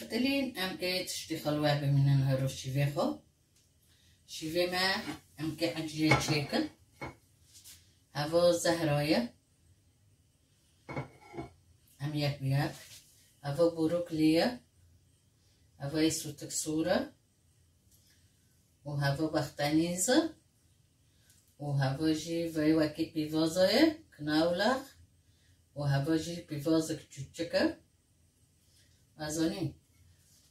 فتلين ام كي تشتي خلوة بمن نهرو شيفيخو شيفي ما ام كي عجية شيكل هفو زهراية ام يك بياك هفو بروكلية هفو يسو تكسورة وهفو بختانيزة وهفو جي فيوكي بيفوزة كناولخ وهفو جي بيفوزة كتشوتشكة أظني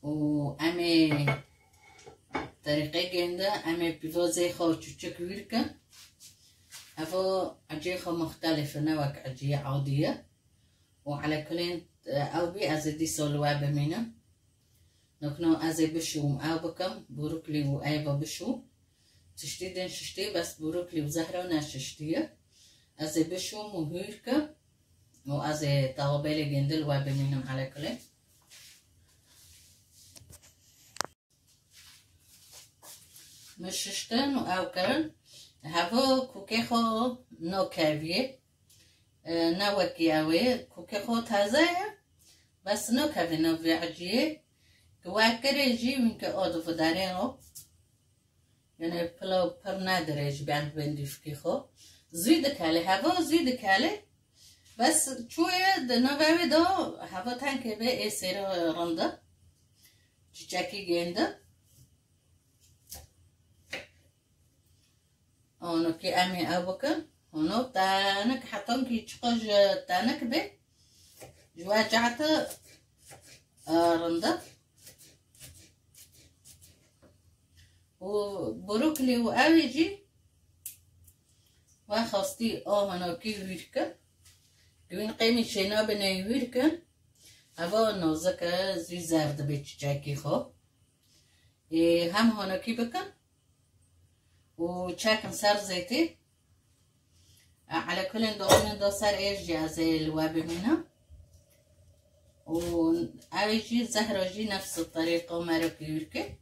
وأمي طريقة جندا أمي بيفوزي خو تشوتشك ويركا أفو عجيخة مختلفة نوك عجية عادية وعلى كلين أو بي أزدي سولوا بمينا نكنو أزي بشو أو بكم بروكلي وأيبا بشو. تشتي دين ششتي بس بروكلي وزهرة وناششتية أزي بشو مهيركا وأزي طوابيلي جندل وبمينم على كلين مششتن و او کرن هوا کوکه خو نو کویه نو وکی اوه کوکه خو تازه بس نو کوی نو ویعجیه گواکره جی من که آدو فداره رو یعنی پلو پر نداره جی بیند بندیف کی خو زید کله هوا زید کله. بس چوه دنو وی دو هوا تنکه به ای سیر رنده چیچکی گنده. Ono ki ami abuka ono tanak haton ki chqoj tanak be جواجعت رندا وبروكلي وأويجي وخاصتي آه هنا كي ويركا. كوين قيمي شينا بنا ويركا. أبا نوزكا زي زرد بيتش جاكي خو. هم هنا كي بكن. وشاكن صار زيتي على كل دقون دو صار إيش جازي الوابي هنا وأيجي زهرجي نفس الطريقة ومارك يركي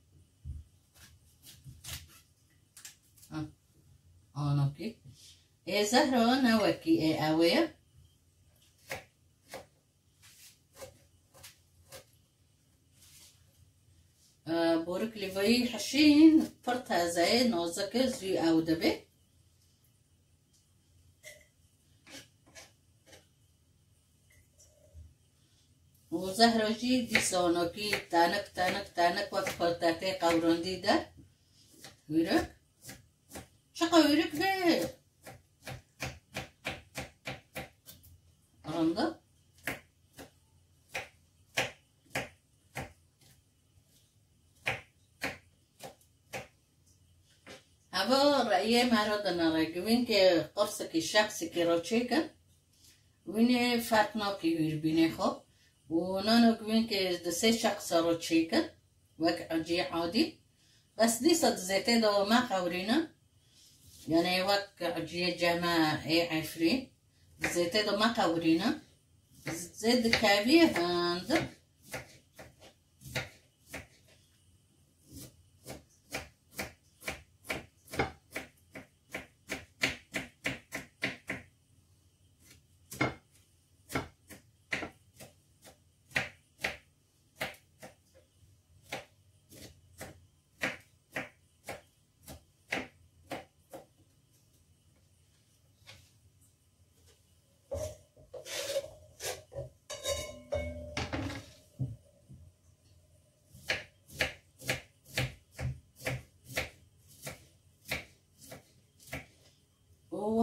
آه أوكي إيه زهرة نوكي إيه اوية بۆرک لیڤەی حەشین پڕ تازایە نۆزەکە زوی ئاو دەبێت زەهرۆژی دیسۆنۆکی تانەک تانەک تانەک وەک پەرتاکەی قاوڕۆندی دەر ویرە چقە ویرک بێت Luego rayemaro danaragi vinke وين ki shaksi ki rocheka. وين fatno ki virbine خب و نانو گوین که شخص رو چیکن وک جی عادی بس دي صد زيتي دو ما قورينا يعني وك عجية جماعة اي عفري زيتي دو ما قورينا زيد كافية هاندر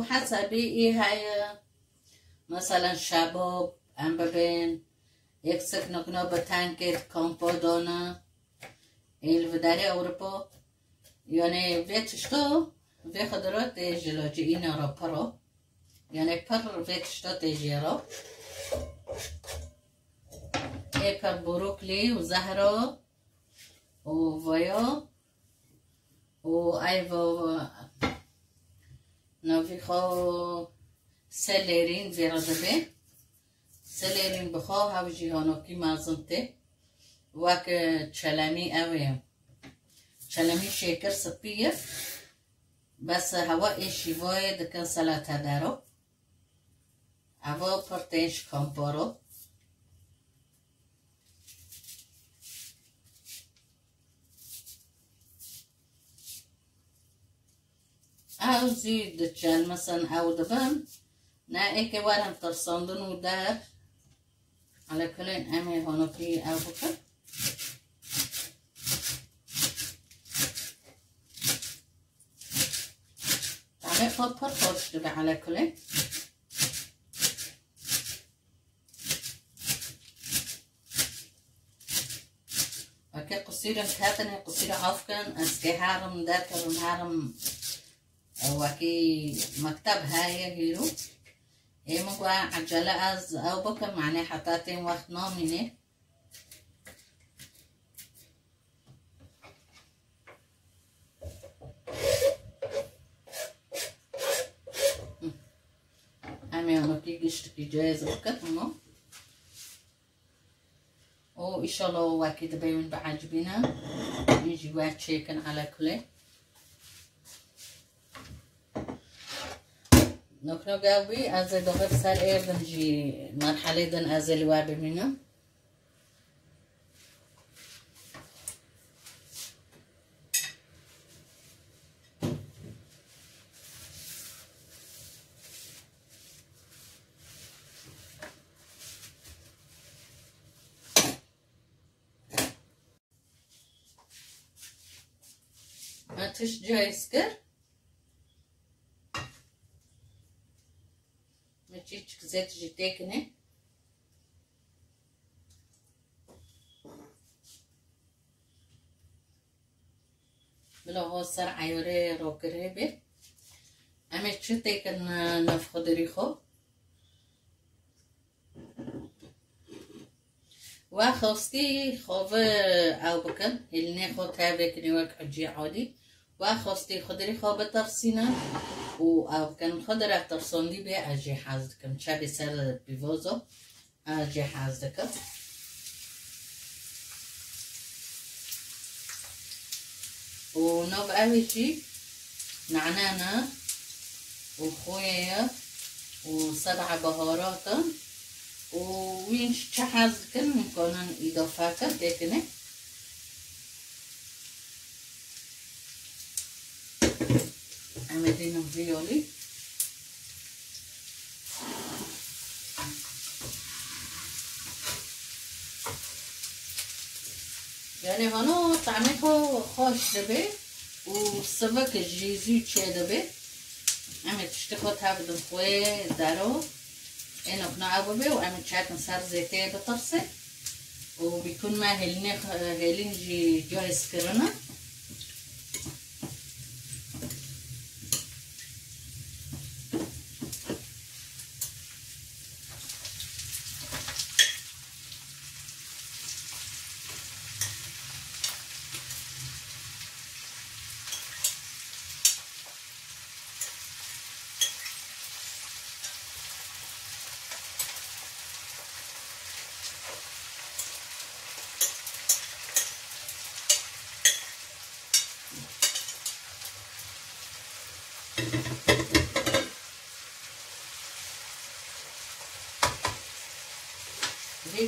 وحسب ايه هاي مثلا شباب ام ببین یک سکنکنا به تنکت کامپا دانا ایل و در اروپا. یعنی ویتشتو وی خدرات جلاجی اینا را. پرو یعنی پر ویتشتو تیجی را. ای پر بروکلی و زهرا و ویا و ای نویخو سلرین زیرازبه سلیرین بخو هاو جیهانو کی مازنته وک چلمی اویم چلمی شکر سپیه بس هوا اشیوای دکن سلاته دارو هوا پرتنش کمپارو أو زي دجال مثلا أو دبن نا ايكي وارم ترسندن ودار على كلين امي هونو في أو بكر تعمل خود پر خوش دبه على كلين أوكي قصيرة كاتني قصيرة عفكن اسكي هارم داكر هارم وكي مكتب هاي هيرو إيه مقوى عجلة از أو بكر معني حطاتين وقت نوميني همي أنا كي قشت كي جايز بكر مو وإن شاء الله واكيد بيون بعجبنا نجي واحد شيكن على كله نكنو قوي از دغه سر اردن جي مرحله دن از لوا بمینم Ateş cayskır. set j'ai tekenen بلا هو سر عيوري روكره بي اما چو تيكن نفخو دريخو واخوستي خوف أو بكن اللي نيخو تابك نيوك عجي عادي و خواستی خودری خواب ترسینه و أو کن خود را ترساندی به اجی حزد کن چه بی سر بیوازو اجی حزد کن و نوب اویجی نعنانا و خویه و Hai mettendo un یعنی هنو طعمه خو خوش دبه و سبک جیزی چه دبه امی تشتی خود ها بدم خوی دارو این اقناع ببه و امی چاکن سر زیته بطرسه و بيكون ما هلين هلين جي جاهز دي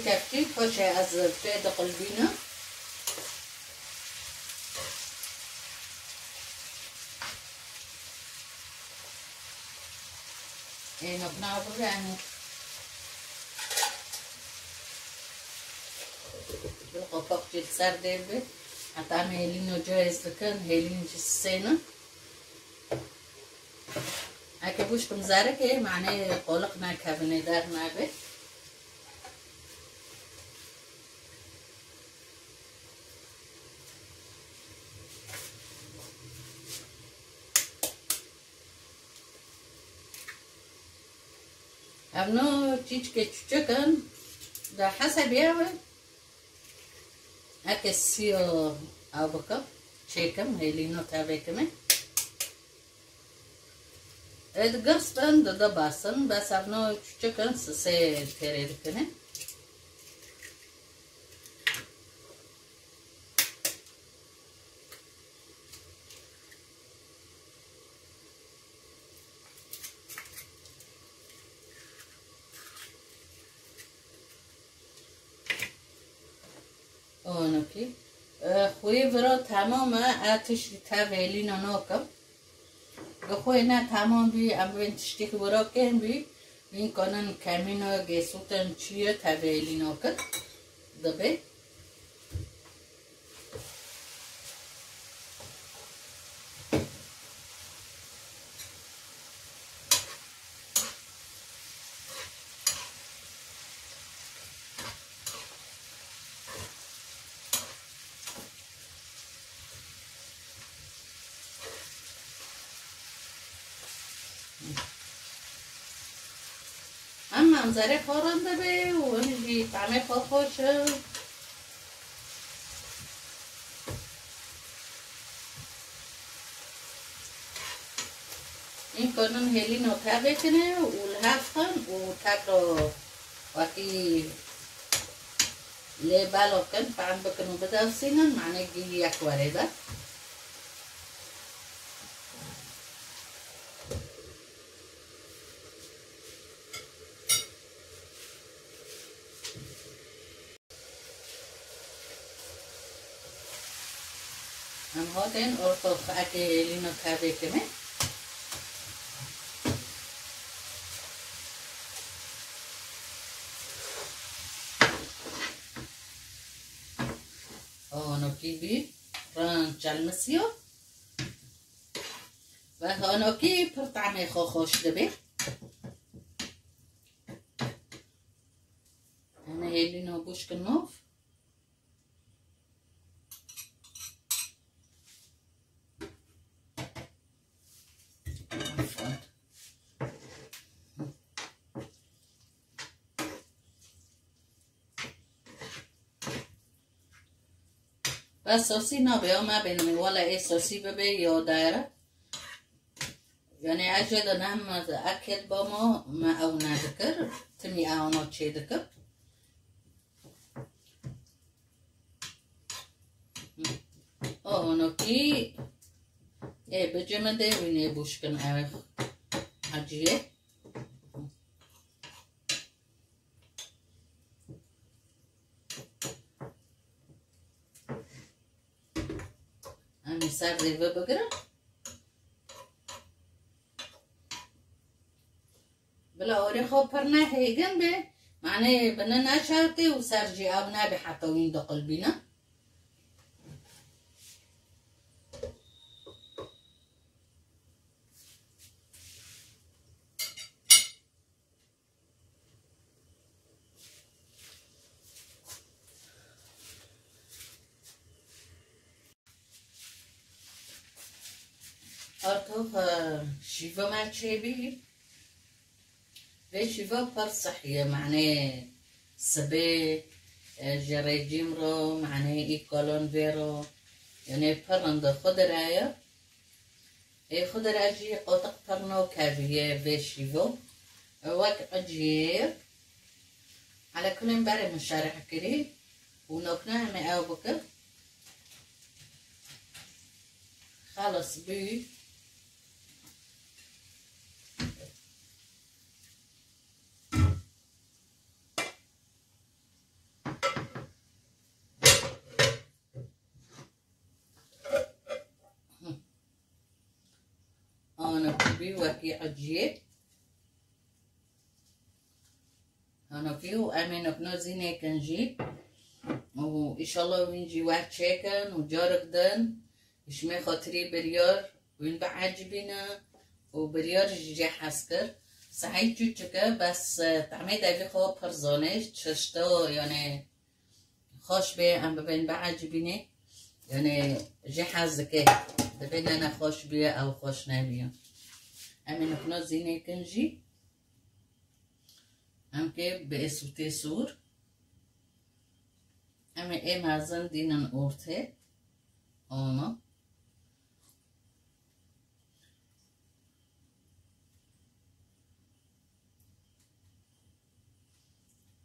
تفتيت خوش از فيد قلبينا. إيه نقنع برانو بالقفاق جيل سار ديبه حتى عم هيلينو جايز لكن هيلين جسينا. هكا كم زارك ايه معناه قولقنا كابني دارنا به ابنو تيج كتشكن ده حسب يعني اكسيو ابوكا تشيكم هيلينو تابيكمي ادگرستن ده ده باسن بس ابنو تشكن سسي تريدكني اونوكي خوي برا تماما اتش تاويلين نوكم گخوی تمام بی ام بین تشتی که برا کن بی این کنن کمینا گیسوتن چیه تویلی ناکد هم منظره کارنده به و هنگی طعمه کار خوشه این کنن هلی کنه و اول هفتن و تک را وقتی لی بالا کن پان بکنو بدرسینن معنی گی یک وارده हम हो देन और को काटे लीनो खा बेटे में ono kibi ran chalmasio و هانو کی پر طعمه خوش دبه انا هيلينو بوش كنوف نبه ما بینمی ولا ای سوسی ببه یا داره یعنی اجد نم اکد با ما ما أو ندکر تمی آونا چه دکر. آونا کی؟ ای بجمده وینه بوشکن اوه عجیه همین سر ریوه بگیرم بلا اوری خوب پر نه هیگن به معنی بنا نشرتی و سر جی أو دقل بینا شيفا ما تشيبي في شيفا بر صحية معناه سبي جريجيم رو معناه إيكولون فيرو. يعني برند خضرايا إيه خضراجي قطق برنو كافية في شيفا وك أجير على كل مباري مشارح كري. ونوكنا هم أو بكر خلص بي. أنا بي وكي عجيه أنا فيه أمين ابن زينة كنجي وإن شاء الله وينجي واحد شيكن وجارك دن. يشمي خاطري بريار. وين بعجبنا وبريار جي حسكر. صحيح جوجكا بس تعميد أبي خو برزانش تشتو يعني خوش به أم ببین بعجبینه یعنی جي حزكه. ببین أنا خوش بيه أو خوش نبيه زینه کنجی. هم که به اسوته سور. همه ای مازن دینن اورته. آنا.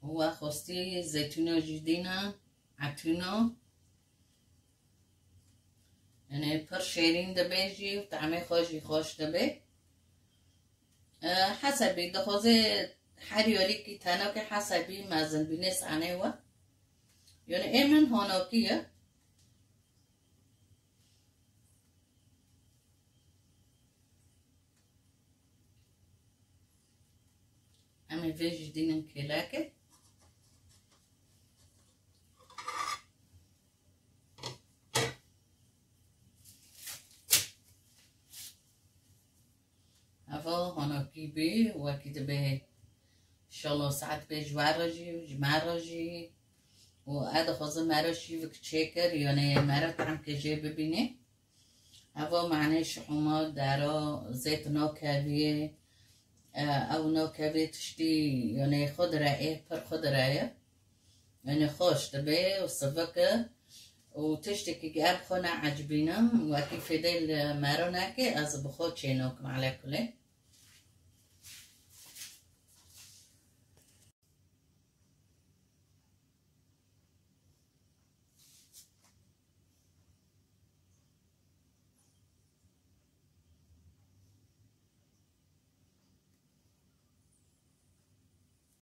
و خواستی زیتون جدینا عتونا یعنی پر شیرین دبه جی و طعمه خوشی خوش دبه حسبي دخوزي حريوليكي تانوكي حسبي مازن بنيس عنيوة يون ايمن هونوكيه أنا فيجي دينا كلاكي que B, o aqui به شلاسات بهش وراجی مراجی و اد خوزه مراشی و چکر یعنی مرا هم که جه ببینه. اوا معنی شما درا زیت ناکویه. او ناکویه تشتی یعنی خود رعیه پر خود رعیه یعنی خوش دبه و صفکه و تشتی که گرب خونه عجبینم. و اکی فدل مرا نکه از بخود چینوکم علی